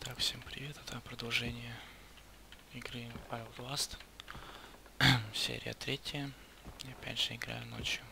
Так, всем привет, это продолжение игры Wild Last. Серия третья. И опять же играю ночью.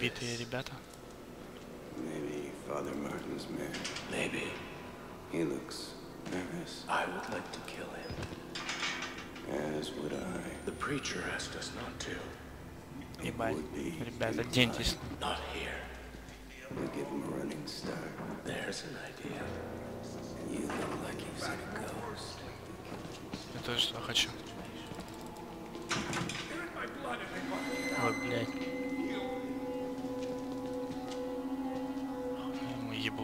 Какие-то отбитые ребята. Maybe Father Martin's man. Maybe. He looks nervous, I would like to kill him. as would I. The preacher asked us not to. Ебать. Would be Ребята, деньтесь. Not here. We give him a running start. There's an idea. You look like you've seen a ghost. Я тоже что хочу. Ой, блядь.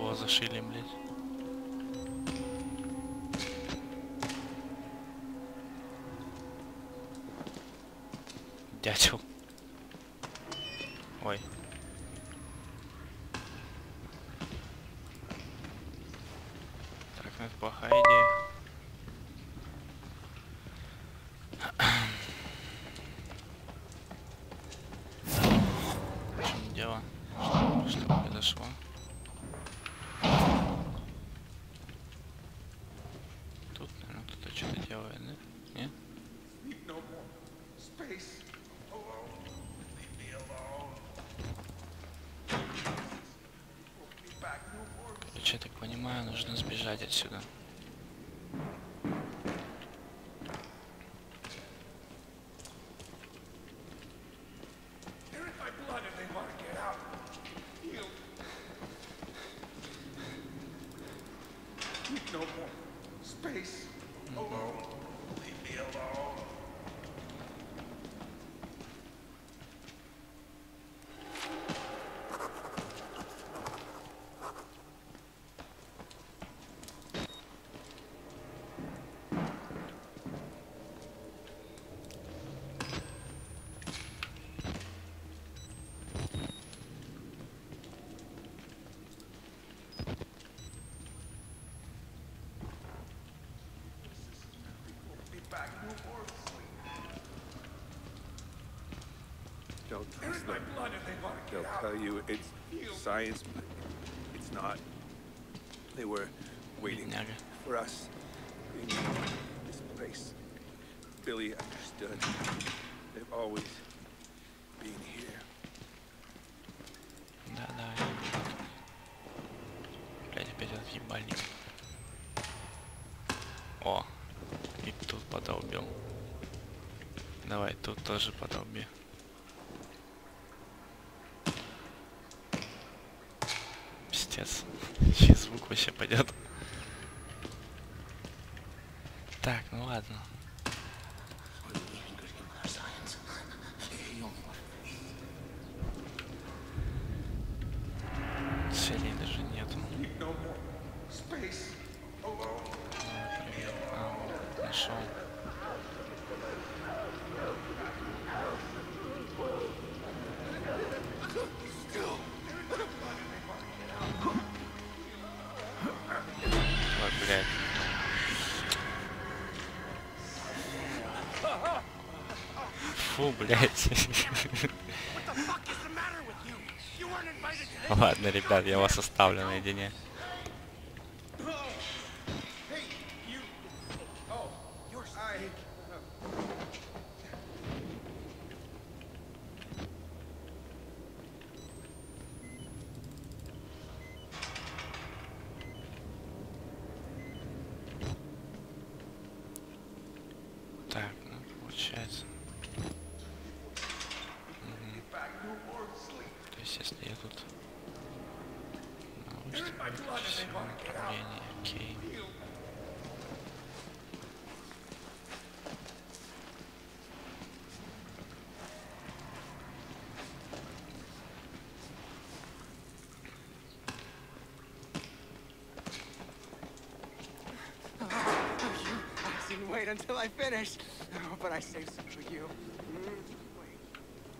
Ебло зашили, блядь. Дятел. Нужно сбежать отсюда. Don't They're trust in my them. blood and they want to They'll get out. tell you it's science, but it's not. They were waiting Бедняга. for us in this place. Billy understood. They've always been here. Да, да. Блять, опять этот ебальник. О, и тут подолбил. Давай, тут тоже подолби. Блядь. Ладно, ребят, я вас оставлю наедине. тут. Управление, окей.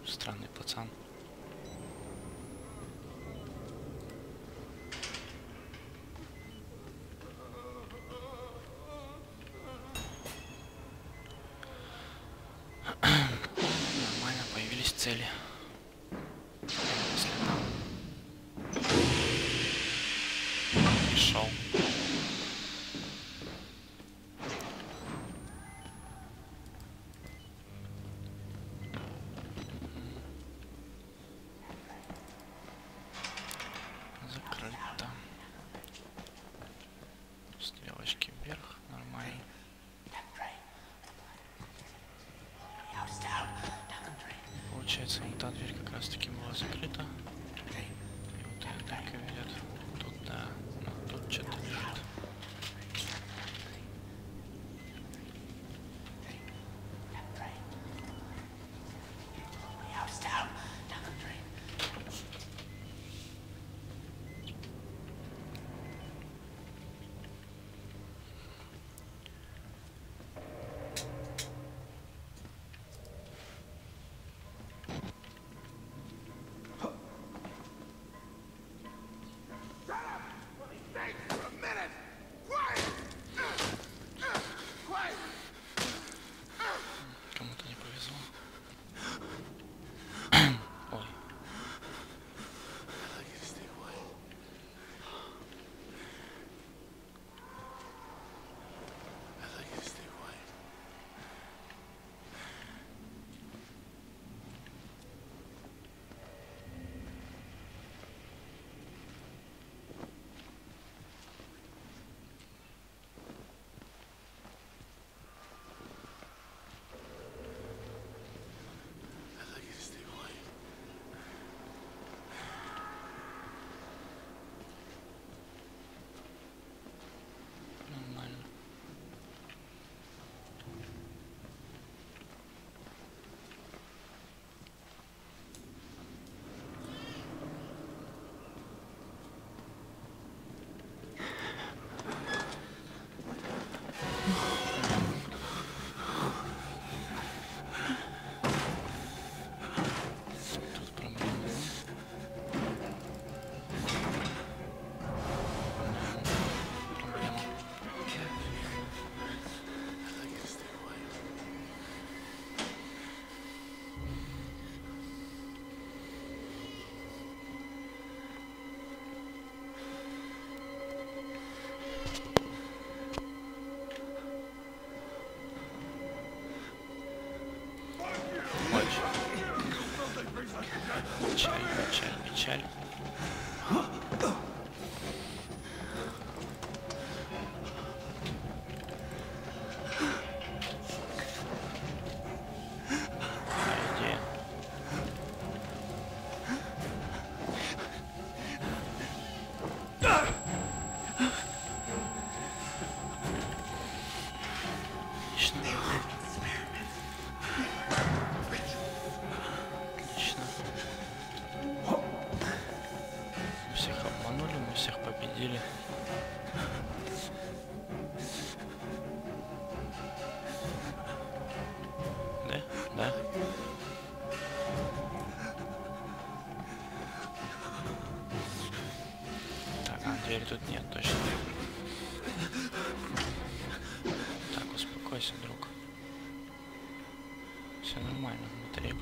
Странный пацан.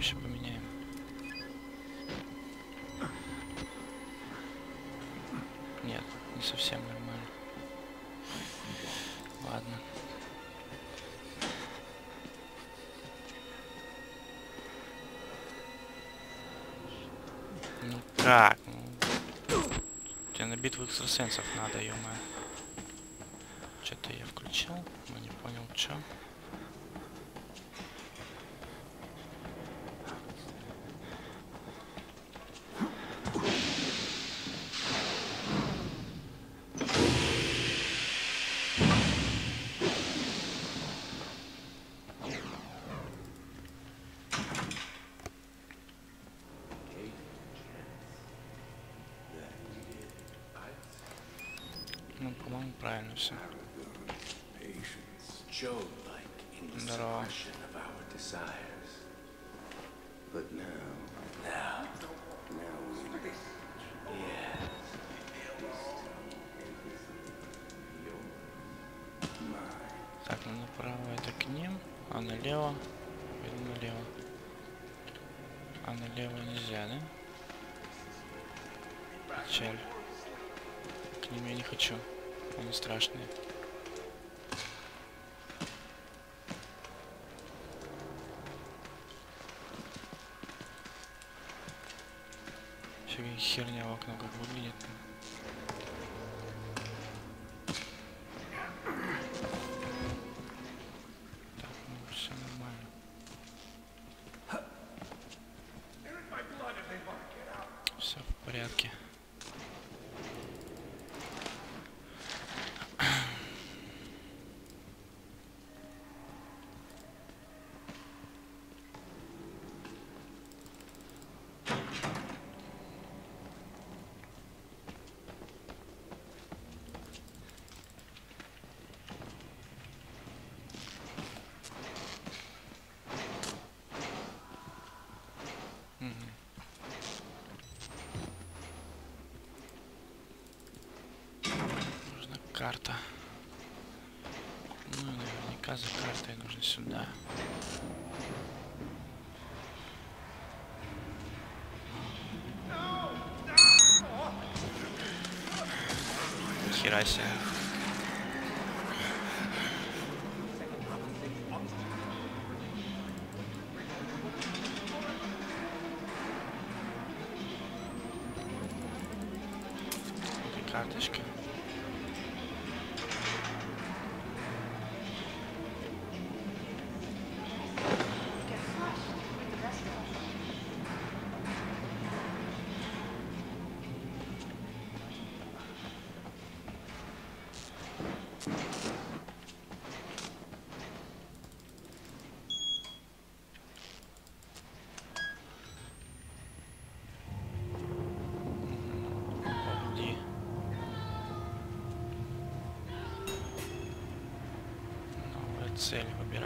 Еще поменяем. Нет, не совсем нормально. Ладно. Ну как? Ну, тебе на битву экстрасенсов надо, ё Что-то я включил, но не понял, что. Ну, по-моему, правильно все. Здорово. But now, Now, now we yes, Так, ну направо это к ним, а налево... Пойду налево. А налево нельзя, да? Печаль. К ним я не хочу. Они страшные. Какая херня в окно как выглядит. Карта. Ну, наверняка за картой нужно сюда. Хера.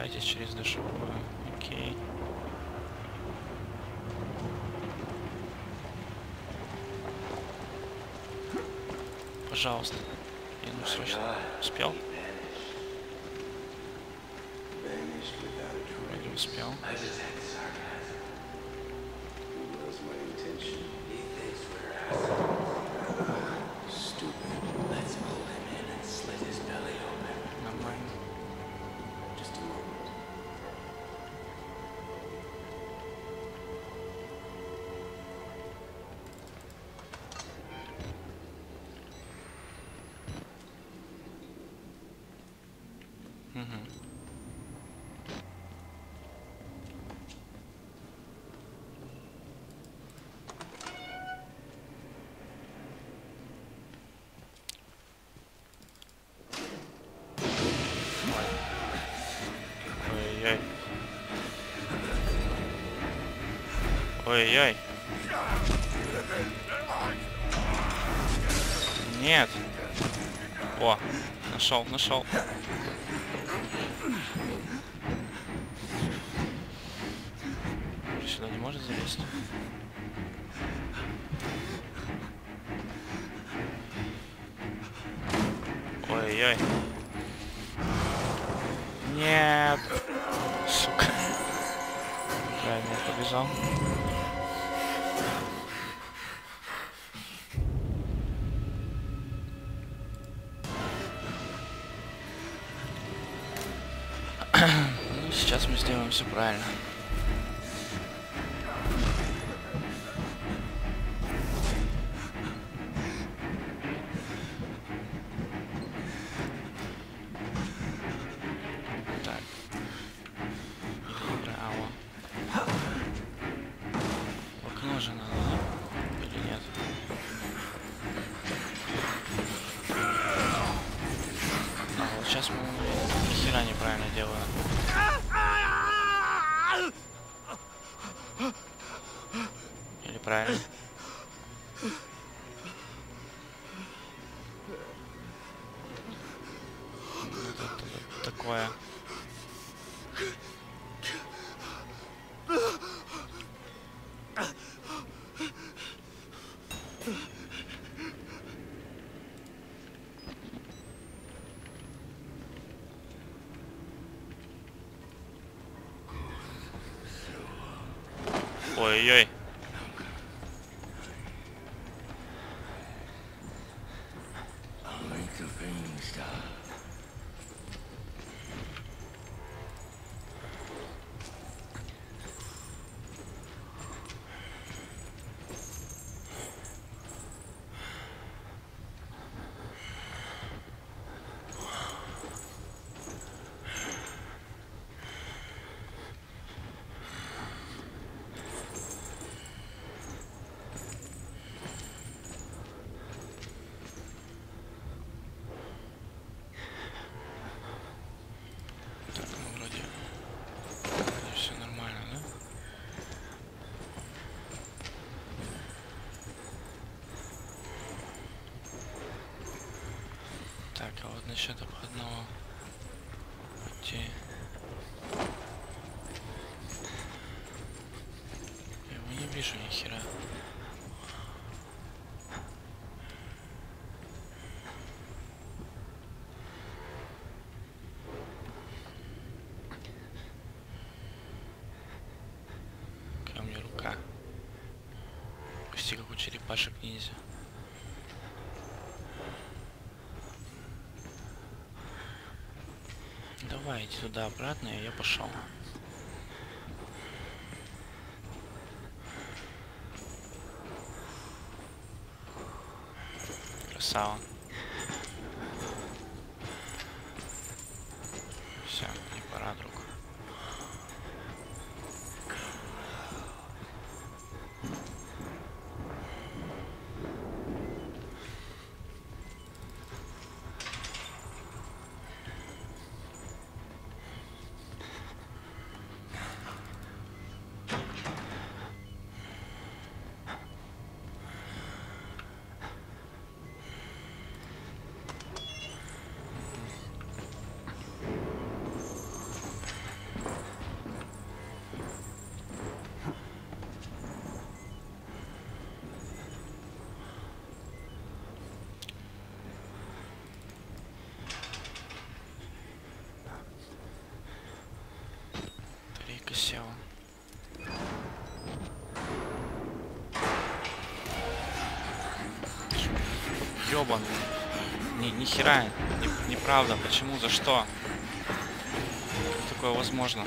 Выбирайте через душевую. Окей. Пожалуйста. Я ну срочно. Успел? Ой-ой. Ой-ой. Нет. О, нашел, нашел. Сюда не может залезть? Ой-ой. Нет. Сука. побежал. Ну, сейчас мы сделаем все правильно. uy, uy. Вот насчет обходного пути. Я его не вижу ни хера. Ко мне рука. Почти как у черепашек ниндзя. Давай, иди туда обратно, и я пошел. Красава. Все, не пора, друг. Батарейка села. Ёбан. Не, ни хера. Не- неправда. Почему? За что? Как такое возможно?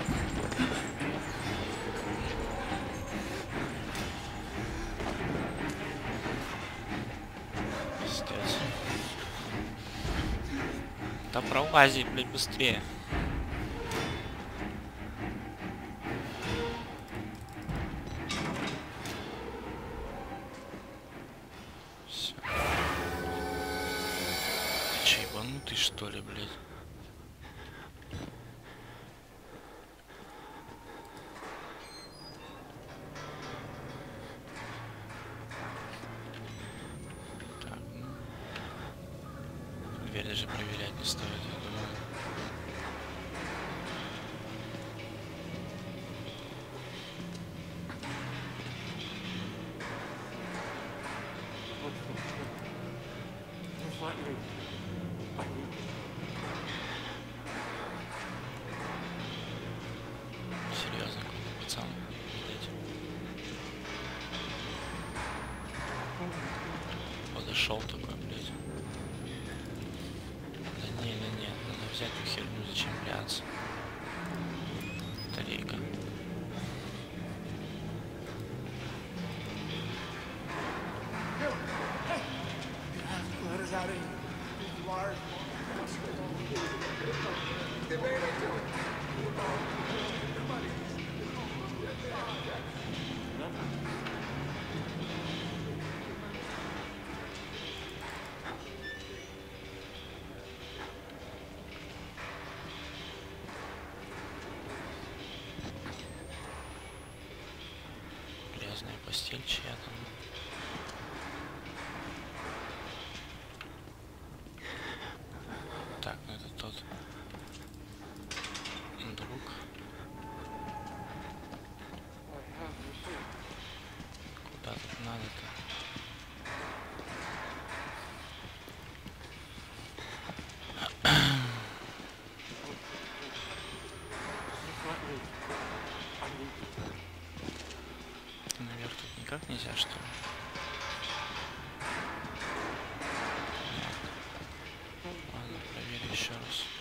Пиздец. Да пролази, блядь, быстрее. Даже проверять не стоит, Silcia. нельзя, что ли? Нет. Ладно, проверим еще раз.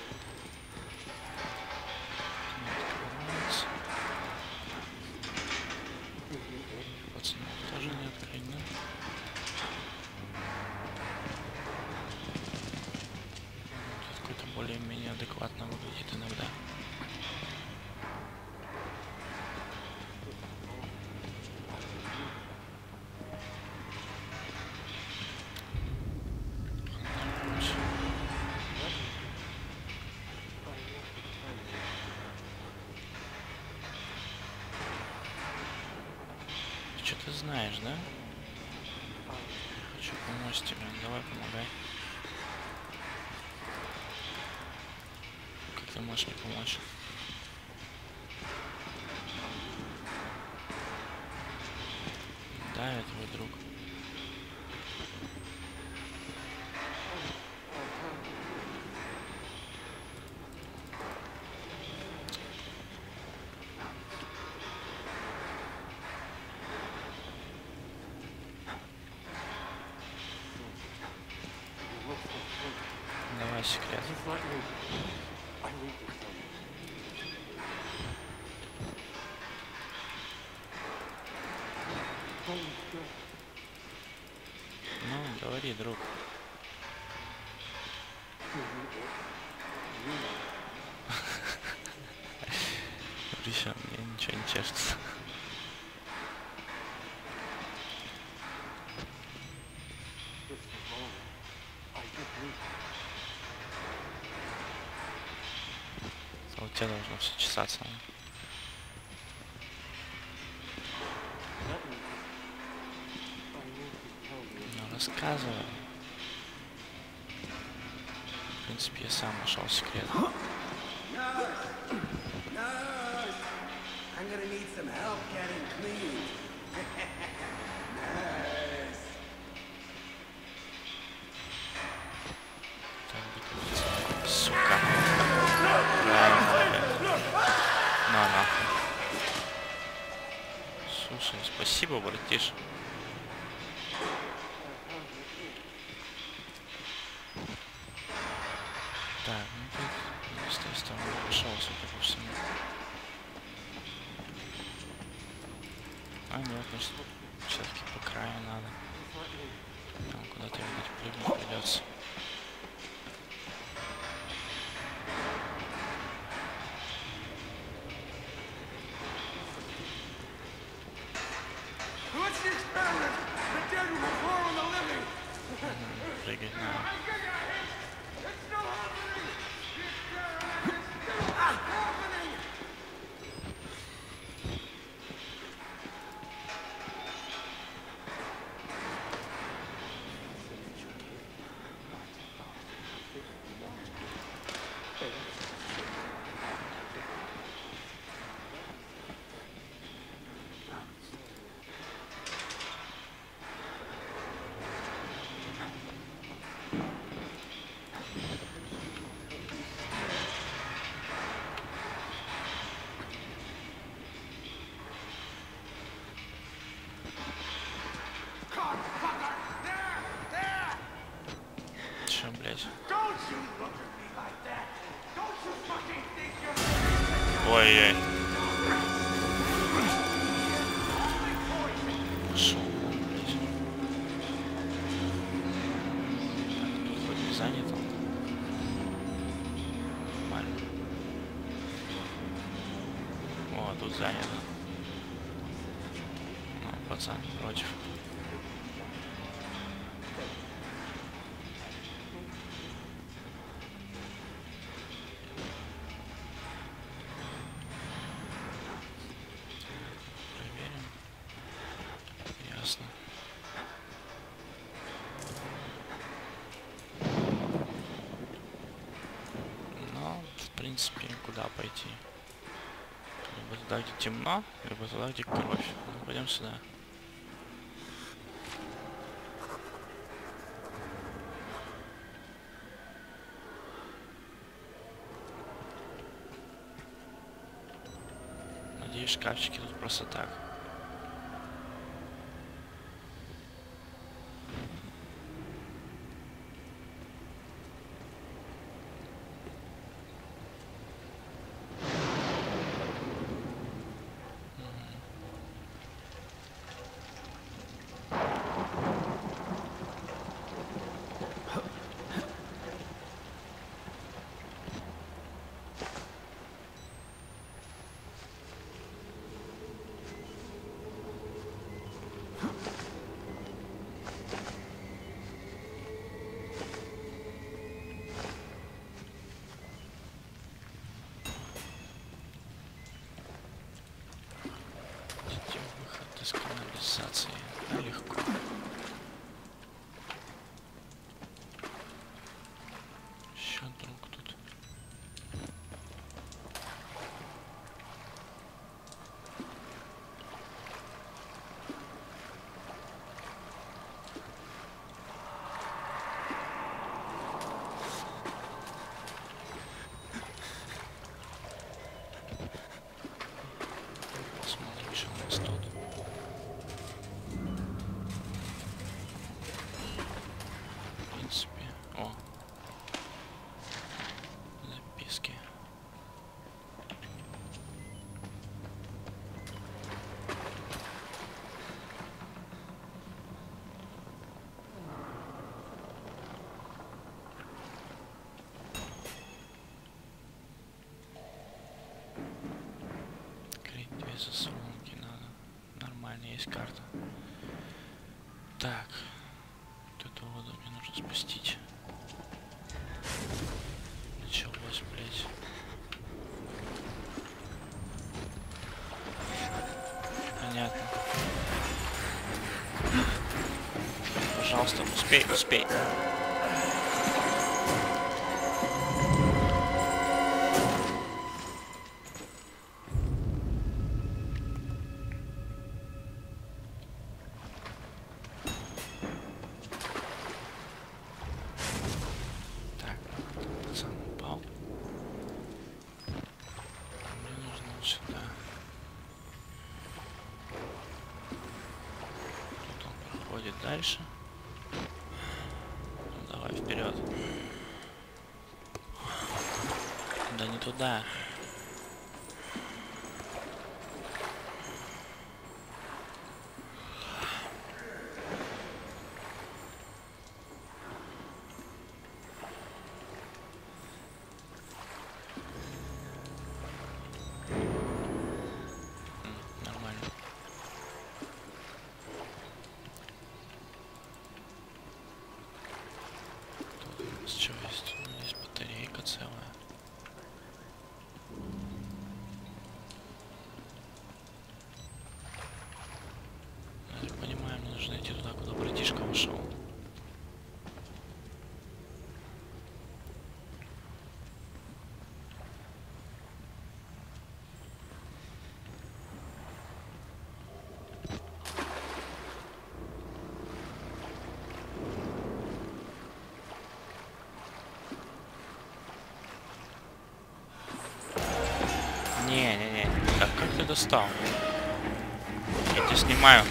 знаешь, да? Хочу помочь тебе. Давай, помогай. Как ты можешь мне помочь? i drugi. Rysia mięcia i ciężca. Cały ciało można przecić sacą. рассказываю. В принципе, я сам нашел секрет. Сука. На. Слушай, спасибо, братиш. А, нет, конечно. Пойти? Либо туда, где темно, либо туда, где кровь. Ну, пойдем сюда. Надеюсь, шкафчики тут просто так. let's see. Две заслонки надо. Нормально, есть карта. Так. Вот эту воду мне нужно спустить. Началось, блядь. Понятно. Пожалуйста, успей, успей. Да не туда. М, Нормально. Тут у нас что есть? У меня есть батарейка целая. Я так понимаю, мне нужно идти туда, куда братишка ушел. Не-не-не. Так, как ты достал? Я тебя снимаю.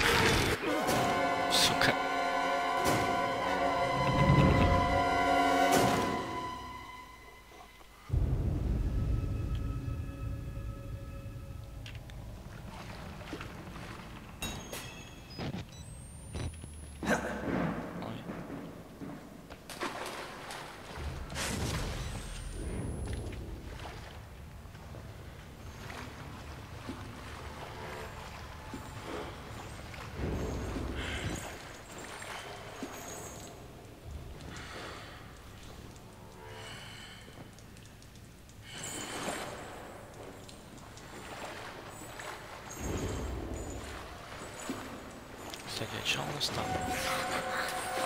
Кстати, а что у нас там?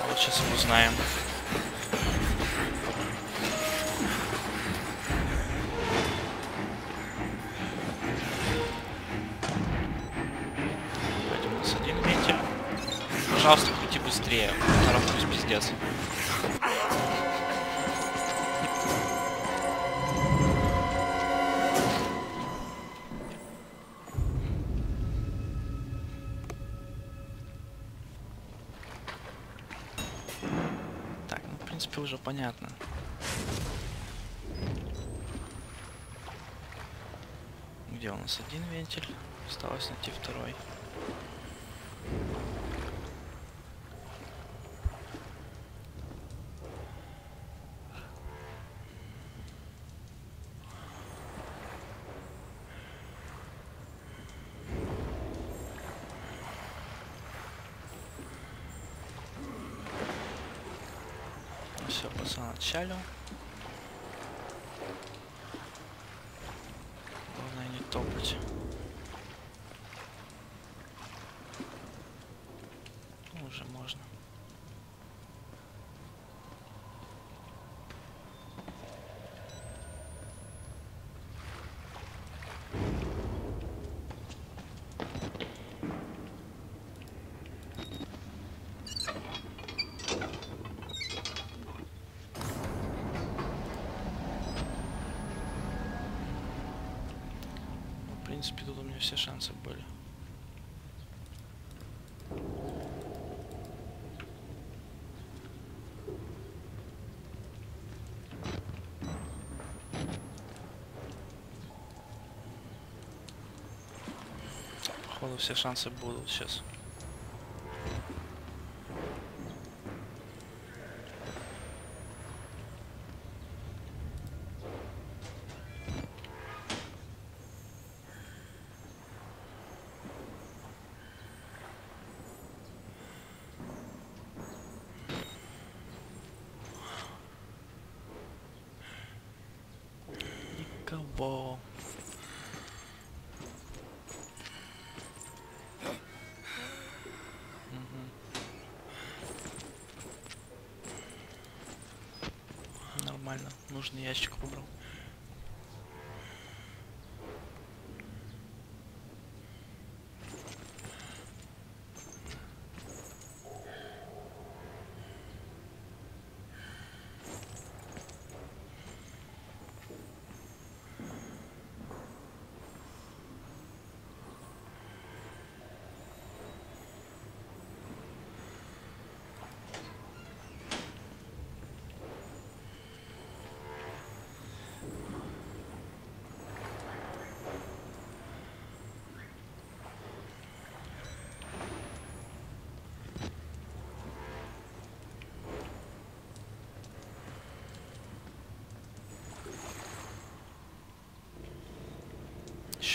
А вот сейчас узнаем. Опять у нас один вентиль. Пожалуйста, крути быстрее. Втором пусть пиздец. Понятно. Где у нас один вентиль? Осталось найти второй. Все, отчалил. Главное не топать. Ну, уже можно. Ну, В принципе, тут у меня все шансы были. Походу все шансы будут сейчас. Нормально. Нужный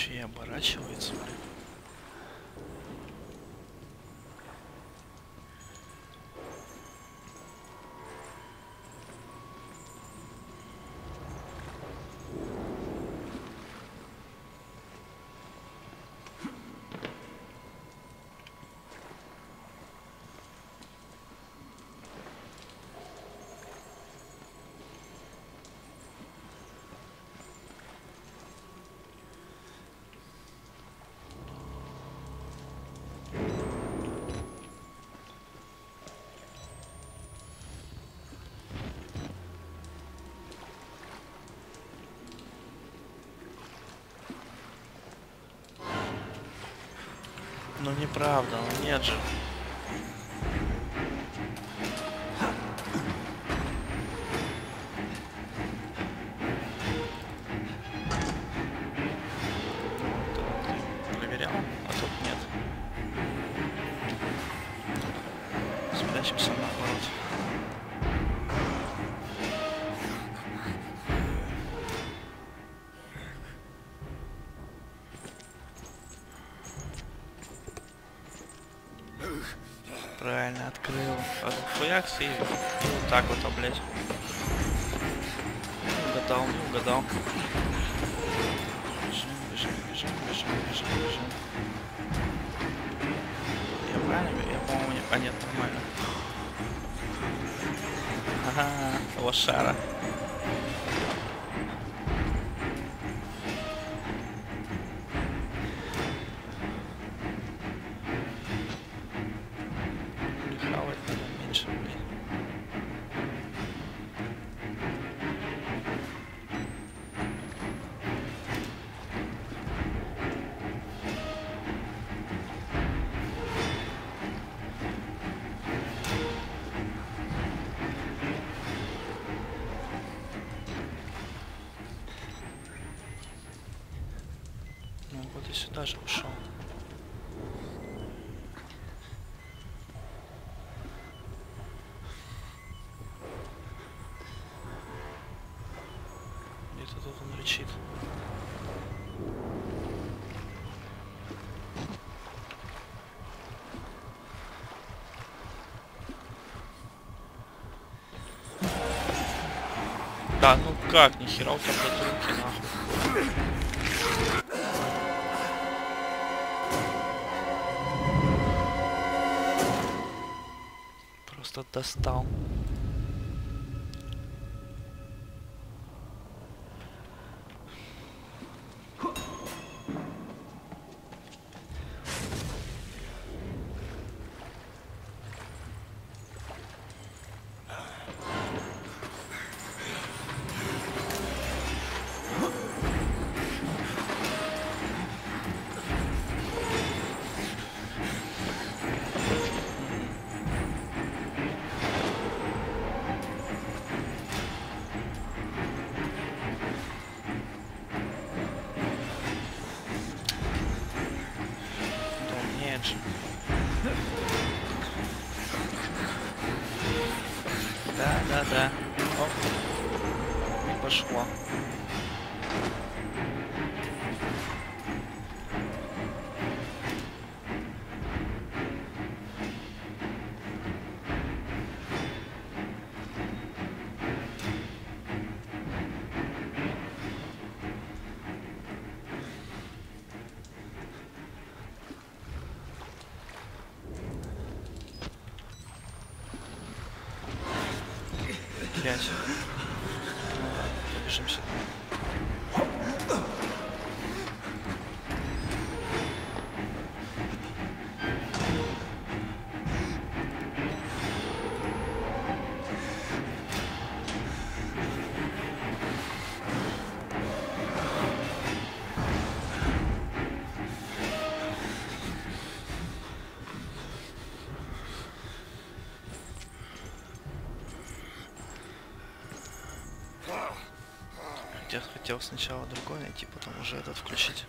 и оборачивается, блин. Ну неправда, ну нет же. Правильно открыл. Фуякс и, и вот так вот, а, блядь. Не угадал, не угадал. Бежим, бежим, бежим, бежим, бежим, бежим. Я правильно, я, по А нет, нормально. Ага, лошара. Хавать Как, нихера у тебя блядь, руки нахуй. Просто достал. Хотел сначала другой найти, потом уже этот включить.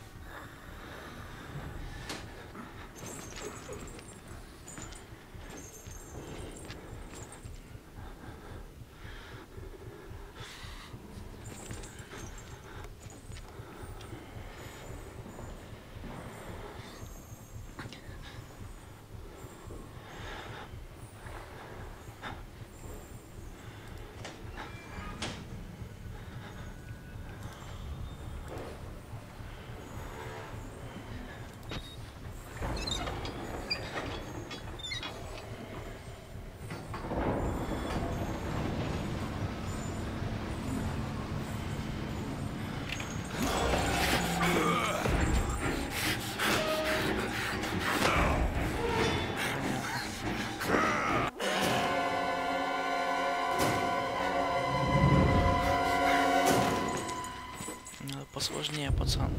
Надо посложнее, пацан.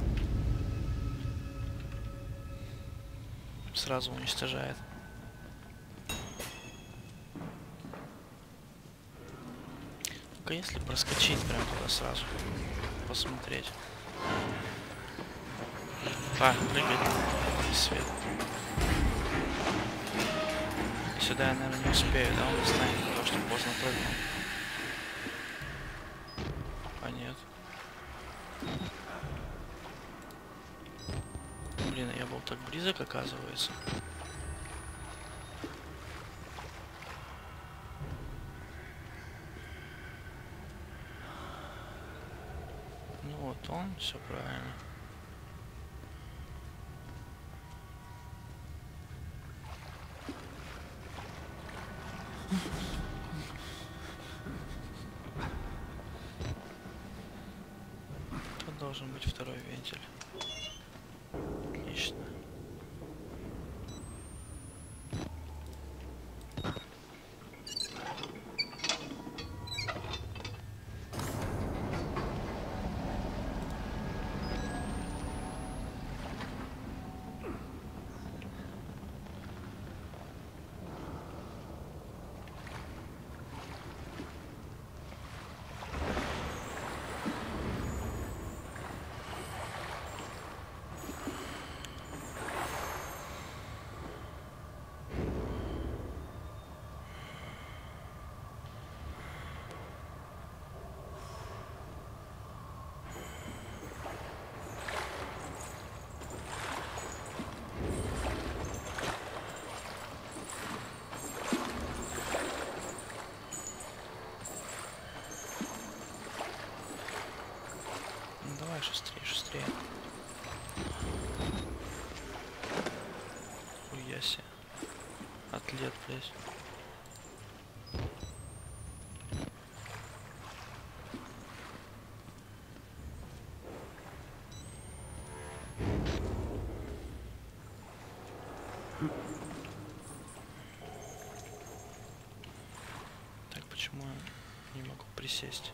Сразу уничтожает. Только если проскочить прям туда сразу, посмотреть. А, прыгать. Свет. Сюда я, наверное, не успею, да, он достанет, потому что поздно прыгнул. призрак, оказывается. Ну вот он, все правильно. Тут должен быть второй вентиль. Блядь. Так, почему я не могу присесть?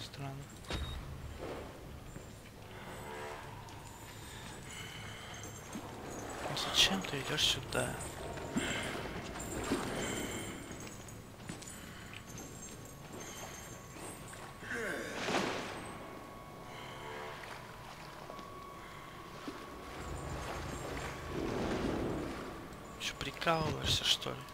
Странно. Ну Зачем ты идешь сюда? Че, прикалываешься, что ли?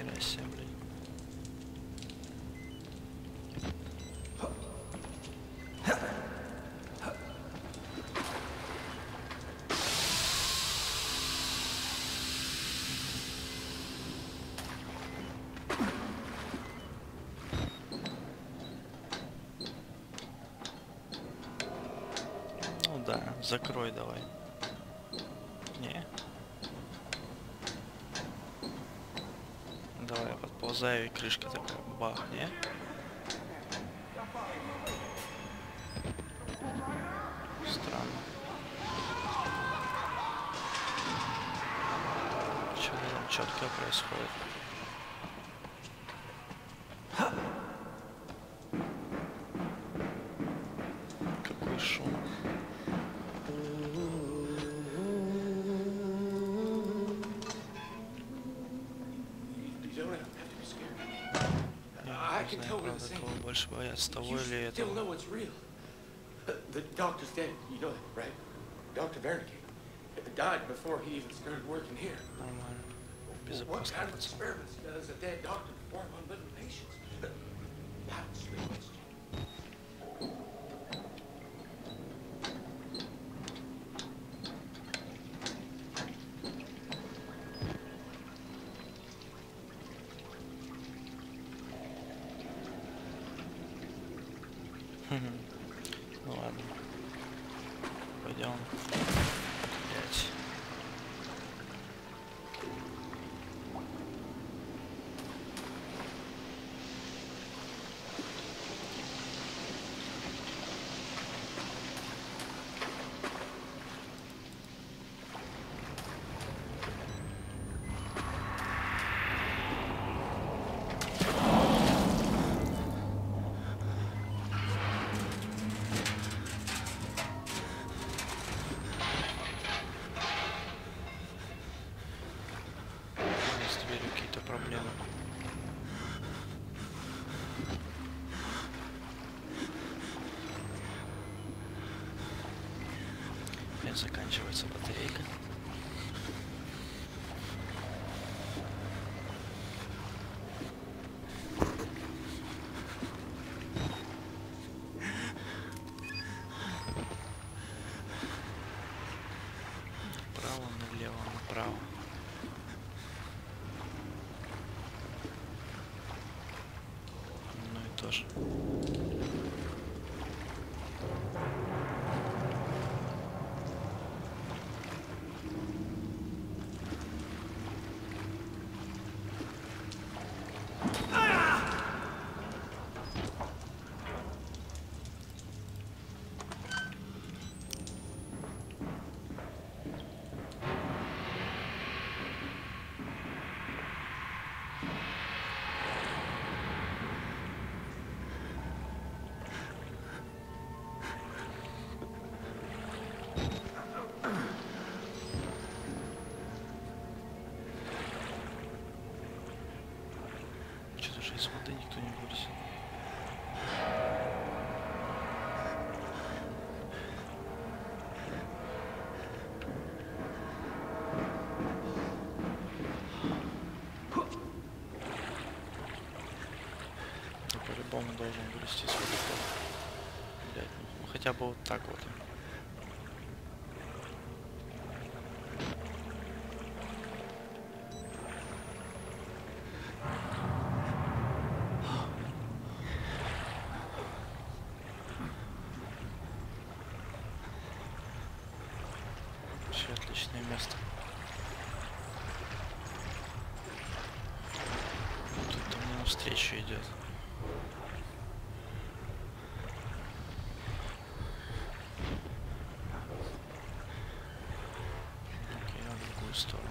Хера себе, блядь. Ну да, закрой давай. Не. Подползаю и крышка такая, бах, не? Странно. Что там четко происходит? больше боятся, того You или still этого. know it's real. Uh, The doctor's dead. You know that, right? Dr. Wernicke. Died before he even started working here. Нормально. What Безопасно, kind of пацан. experiments does a dead doctor perform on living patients? That's the Ну воды никто не вылез. Ну, по-любому должен из воды. Блять, ну хотя бы вот так вот. Вообще отличное место. Тут мне навстречу идет. Окей, я в другую сторону.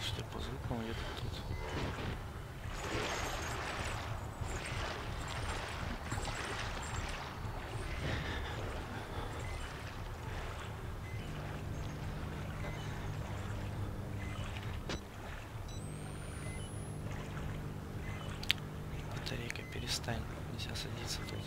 Что по звукам где-то тут. Батарейка, перестань. Нельзя садиться тут.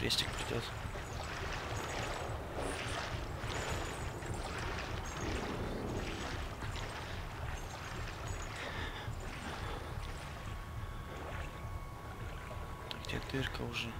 Крестик придет. Где дырка уже?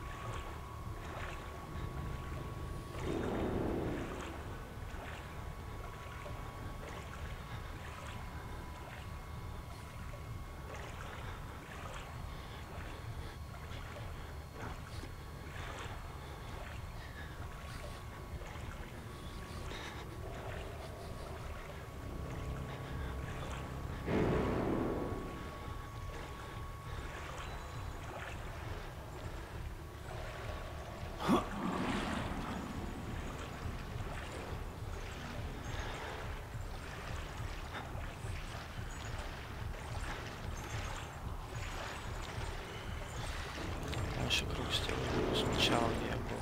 Я еще круг сделаю сначала, я был.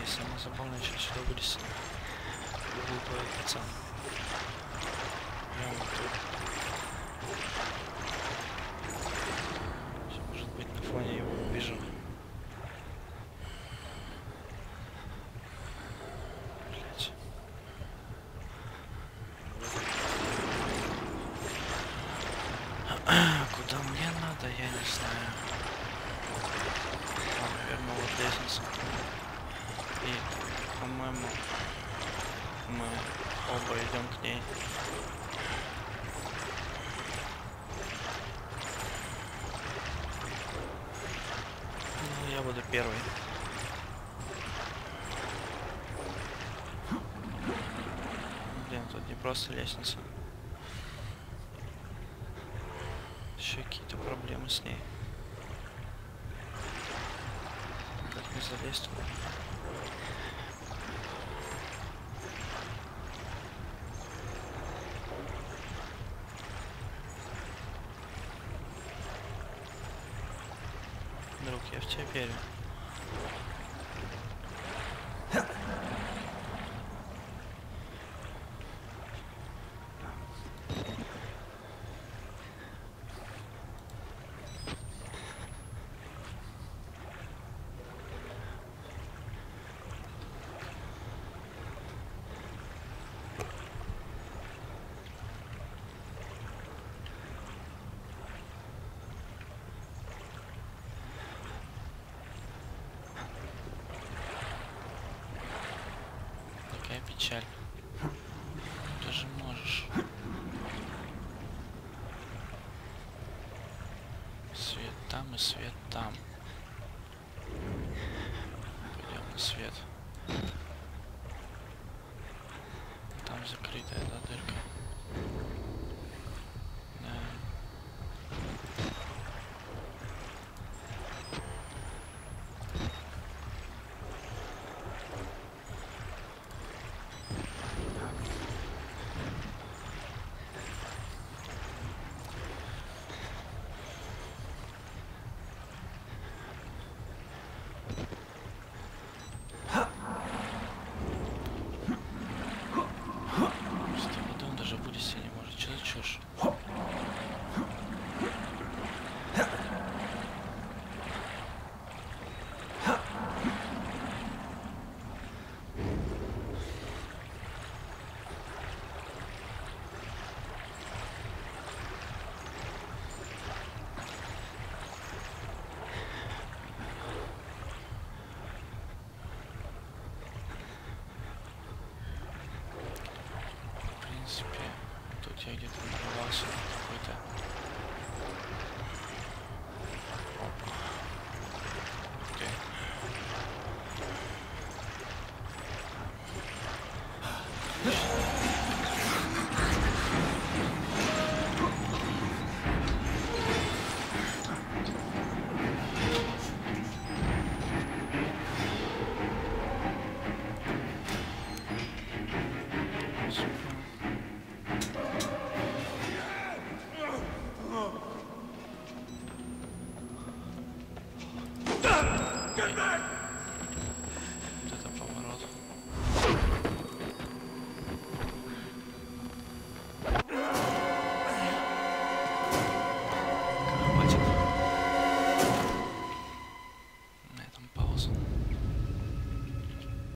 Есть, самое забавное, что сюда вылез. Глупый пацан. Прямо тут. Всё, Может быть на фоне его увижу. Блять. Куда мне надо, я не знаю. О, наверное, вот лестница. И, по-моему, мы оба идем к ней. Ну, я буду первый. Блин, тут не просто лестница. Еще какие-то проблемы с ней. Как не залезть? Друг, я в тебя верю. Какая печаль. Ты же можешь. Свет там и свет там. Пойдем на свет. Там закрытая да, дырка. Да. Что он даже вылезти не может. Что за чушь? В принципе,